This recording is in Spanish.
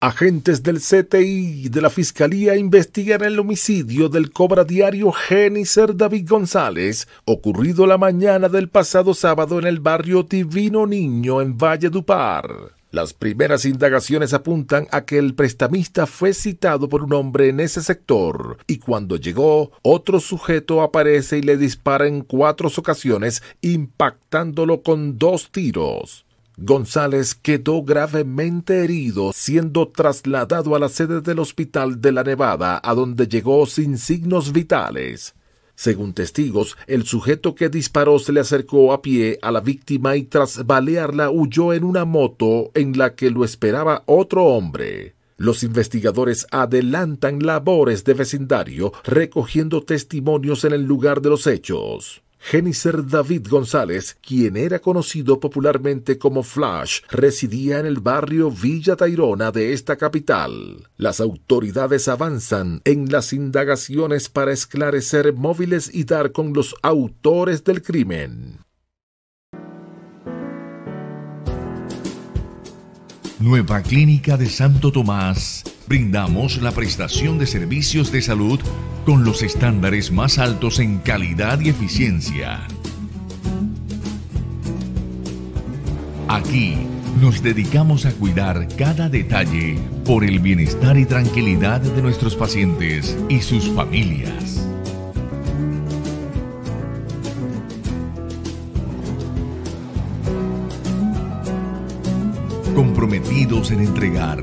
Agentes del CTI de la Fiscalía investigan el homicidio del cobra diario Genicer David González, ocurrido la mañana del pasado sábado en el barrio Divino Niño en Valle Dupar. Las primeras indagaciones apuntan a que el prestamista fue citado por un hombre en ese sector y cuando llegó, otro sujeto aparece y le dispara en cuatro ocasiones, impactándolo con dos tiros. González quedó gravemente herido, siendo trasladado a la sede del hospital de la Nevada, a donde llegó sin signos vitales. Según testigos, el sujeto que disparó se le acercó a pie a la víctima y tras balearla huyó en una moto en la que lo esperaba otro hombre. Los investigadores adelantan labores de vecindario recogiendo testimonios en el lugar de los hechos. Genicer David González, quien era conocido popularmente como Flash, residía en el barrio Villa Tairona de esta capital. Las autoridades avanzan en las indagaciones para esclarecer móviles y dar con los autores del crimen. Nueva Clínica de Santo Tomás. Brindamos la prestación de servicios de salud con los estándares más altos en calidad y eficiencia. Aquí nos dedicamos a cuidar cada detalle por el bienestar y tranquilidad de nuestros pacientes y sus familias. comprometidos en entregar